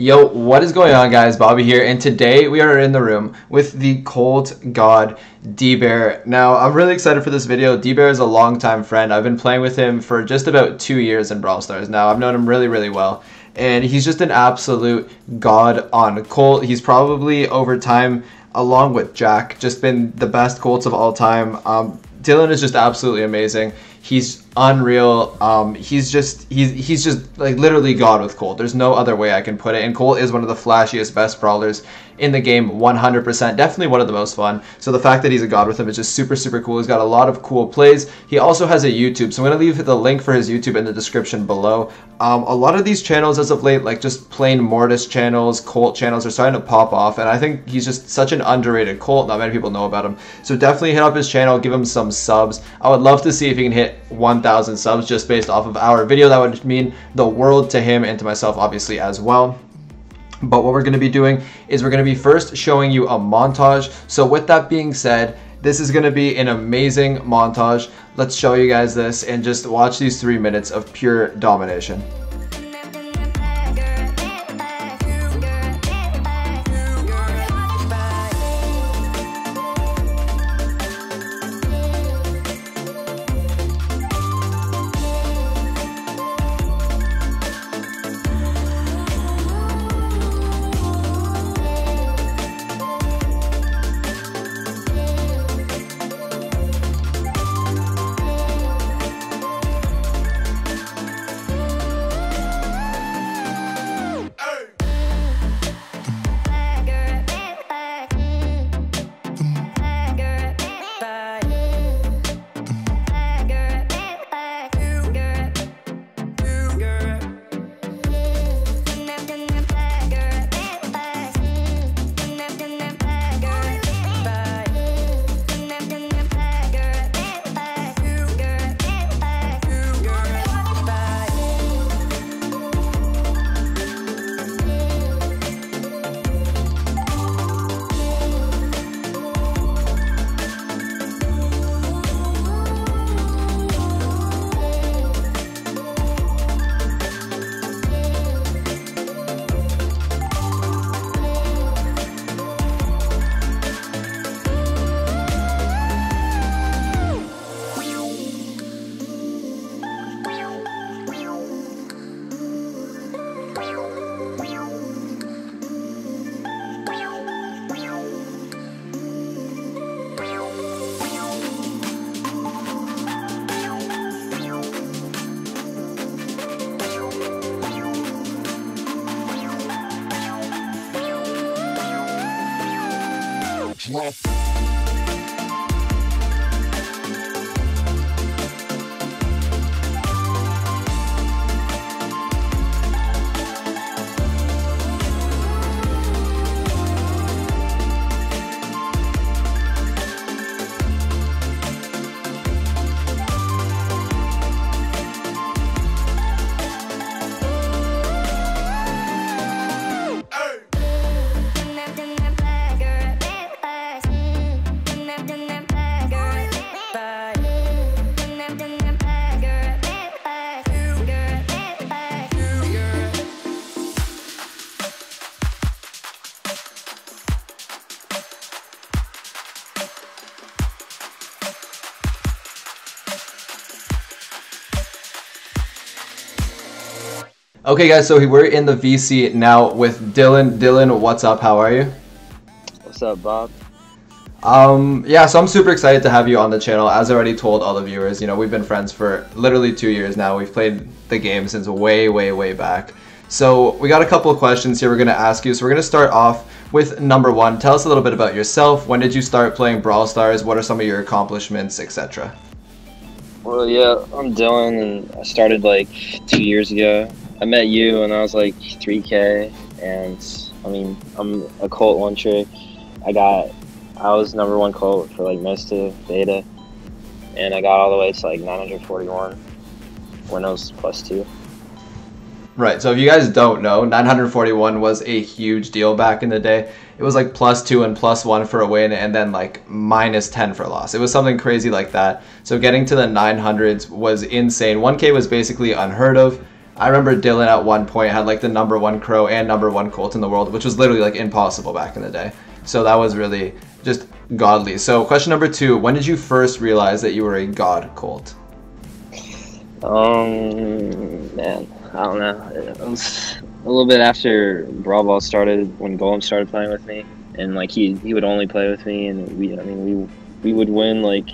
Yo, what is going on, guys? Bobby here, and today we are in the room with the Colt God D Bear. Now, I'm really excited for this video. D Bear is a longtime friend. I've been playing with him for just about two years in Brawl Stars now. I've known him really, really well, and he's just an absolute god on Colt. He's probably over time, along with Jack, just been the best Colts of all time. Um, Dylan is just absolutely amazing. He's unreal. Um, he's just he's he's just like literally God with Colt. There's no other way I can put it. And Colt is one of the flashiest, best brawlers in the game 100%. Definitely one of the most fun. So the fact that he's a god with him is just super, super cool. He's got a lot of cool plays. He also has a YouTube. So I'm going to leave the link for his YouTube in the description below. Um, a lot of these channels as of late, like just plain Mortis channels, Colt channels are starting to pop off. And I think he's just such an underrated Colt. Not many people know about him. So definitely hit up his channel, give him some subs. I would love to see if he can hit 1,000 subs just based off of our video. That would mean the world to him and to myself, obviously, as well. But what we're going to be doing is we're going to be first showing you a montage. So with that being said, this is going to be an amazing montage. Let's show you guys this and just watch these three minutes of pure domination. Drop. Okay, guys, so we're in the VC now with Dylan. Dylan, what's up? How are you? What's up, Bob? Um, yeah, so I'm super excited to have you on the channel. As I already told all the viewers, you know, we've been friends for literally two years now. We've played the game since way, way, way back. So we got a couple of questions here we're going to ask you. So we're going to start off with number one. Tell us a little bit about yourself. When did you start playing Brawl Stars? What are some of your accomplishments, etc.? Well, yeah, I'm Dylan, and I started like two years ago. I met you when I was like 3K, and I mean, I'm a Colt one trick. I got, I was number one Colt for like most of beta, and I got all the way to like 941 when I was plus two. Right. So if you guys don't know, 941 was a huge deal back in the day. It was like plus two and plus one for a win, and then like minus 10 for a loss. It was something crazy like that. So getting to the 900s was insane. 1K was basically unheard of. I remember Dylan at one point had like the number one crow and number one colt in the world, which was literally like impossible back in the day. So that was really just godly. So question number two: When did you first realize that you were a god colt? Um, man, I don't know. It was a little bit after Ball started, when Golem started playing with me, and like he he would only play with me, and we I mean we we would win like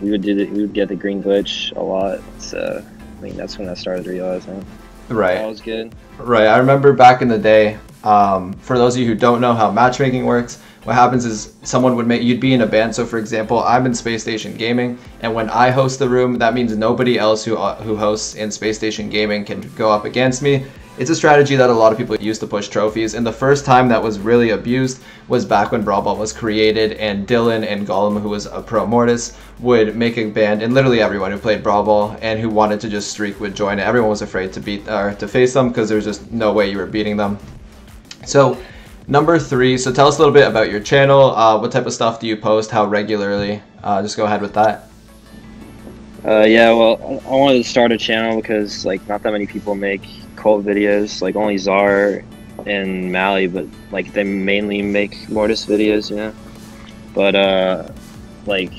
we would do the, we would get the green glitch a lot. So I mean that's when I started realizing. Right. That was good. Right. I remember back in the day. Um, for those of you who don't know how matchmaking works, what happens is someone would make you'd be in a band. So for example, I'm in Space Station Gaming, and when I host the room, that means nobody else who uh, who hosts in Space Station Gaming can go up against me. It's a strategy that a lot of people use to push trophies, and the first time that was really abused was back when Brawl Ball was created, and Dylan and Golem, who was a pro Mortis, would make a band, and literally everyone who played Brawl Ball and who wanted to just streak would join. Everyone was afraid to beat or to face them because there's just no way you were beating them. So, number three. So tell us a little bit about your channel. Uh, what type of stuff do you post? How regularly? Uh, just go ahead with that. Uh, yeah, well, I wanted to start a channel because like not that many people make Colt videos. Like only Czar and Mally, but like they mainly make Mortis videos, you know. But uh, like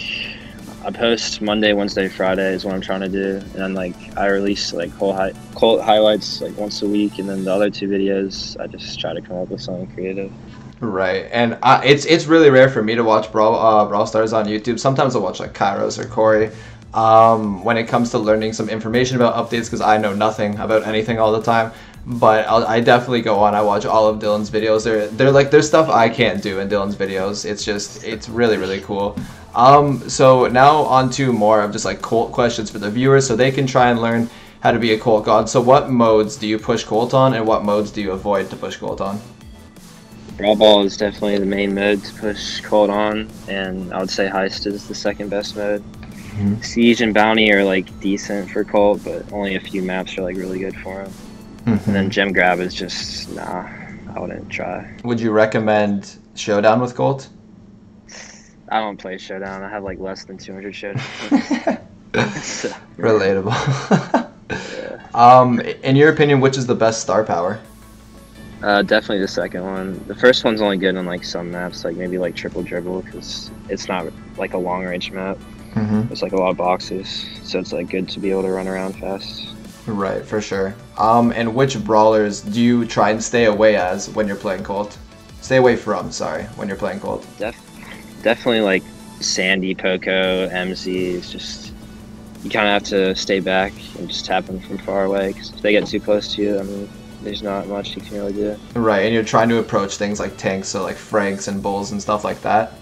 I post Monday, Wednesday, Friday is what I'm trying to do, and then like I release like whole hi- Colt highlights like once a week, and then the other two videos I just try to come up with something creative. Right, and I, it's it's really rare for me to watch Brawl uh, Brawl Stars on YouTube. Sometimes I'll watch like Kairos or Corey. Um, when it comes to learning some information about updates, because I know nothing about anything all the time. But I'll, I definitely go on. I watch all of Dylan's videos. They're they're like there's stuff I can't do in Dylan's videos. It's just it's really really cool. Um, so now on to more of just like Colt questions for the viewers, so they can try and learn how to be a Colt god. So what modes do you push Colt on, and what modes do you avoid to push Colt on? Brawl Ball is definitely the main mode to push Colt on, and I would say Heist is the second best mode. Mhm. Siege and Bounty are like decent for Colt, but only a few maps are like really good for him. And then Gem Grab is just nah, I wouldn't try. Would you recommend Showdown with Colt? I don't play Showdown. I have like less than 200 Showdown. So, Relatable. yeah. um, in your opinion, which is the best star power? Uh, definitely the second one. The first one's only good on like some maps, like maybe like Triple Dribble, because it's not like a long range map. Mm-hmm. It's like a lot of boxes, so it's like good to be able to run around fast. Right, for sure. Um, and which brawlers do you try and stay away as when you're playing Colt? Stay away from, sorry, when you're playing Colt. Def- definitely like Sandy, Poco, Emz. It's just you kind of have to stay back and just tap them from far away. Because if they get too close to you, I mean, there's not much you can really do. Right, and you're trying to approach things like tanks, so like Franks and Bulls and stuff like that.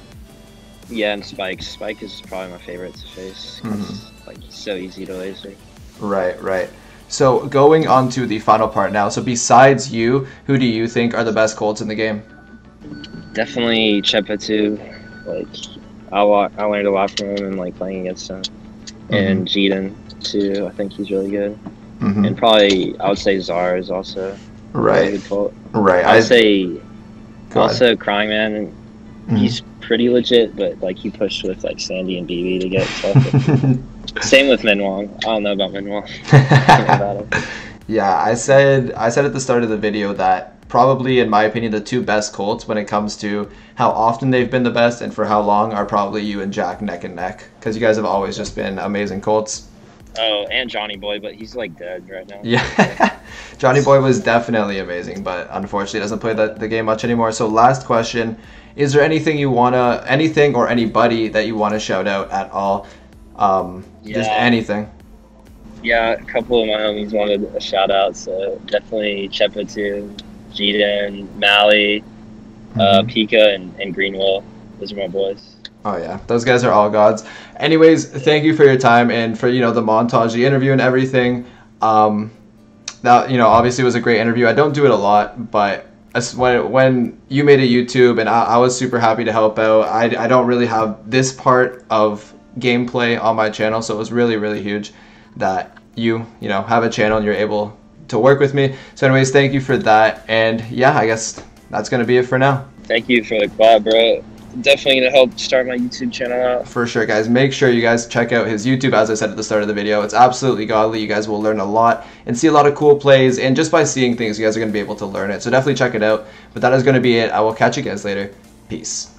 Yeah, and Spike. Spike is probably my favorite to face. 'cause, Like so easy to laser. Right, right. So going on to the final part now. So besides you, who do you think are the best Colts in the game? Definitely Chepa too. Like I wa- I learned a lot from him and like playing against him. And Jeeden too. I think he's really good. hmm And probably I would say Zara is also really Right, right. I would say also Crying Man. Mhm. He's pretty legit, but like he pushed with like Sandy and BB to get stuff. Same with Minwong. I don't know about Minwong. about yeah, I said I said at the start of the video that probably in my opinion the two best Colts when it comes to how often they've been the best and for how long are probably you and Jack neck and neck because you guys have always just been amazing Colts. Oh, and Johnny Boy, but he's like dead right now. Yeah. Johnny Boy was definitely amazing, but unfortunately doesn't play the, the game much anymore. So last question, is there anything you wanna anything or anybody that you wanna shout out at all? Um, just anything. Yeah, a couple of my homies wanted a shout out, so definitely Chepa too, Jeeden, Mally, uh, Mhm. Pika, and, and Greenwell. Those are my boys. Oh yeah, those guys are all gods. Anyways, thank you for your time and for you know the montage, the interview, and everything. Um, that you know obviously was a great interview. I don't do it a lot, but when when you made a YouTube and I, I was super happy to help out. I, I don't really have this part of gameplay on my channel, so it was really really huge that you you know have a channel and you're able to work with me. So anyways, thank you for that. And yeah, I guess that's gonna be it for now. Thank you for the collab, bro. Definitely gonna help start my YouTube channel out. For sure, guys. Make sure you guys check out his YouTube, as I said at the start of the video. It's absolutely godly. You guys will learn a lot and see a lot of cool plays. And just by seeing things, you guys are to be able to learn it. So definitely check it out. But that is to be it. I will catch you guys later. Peace.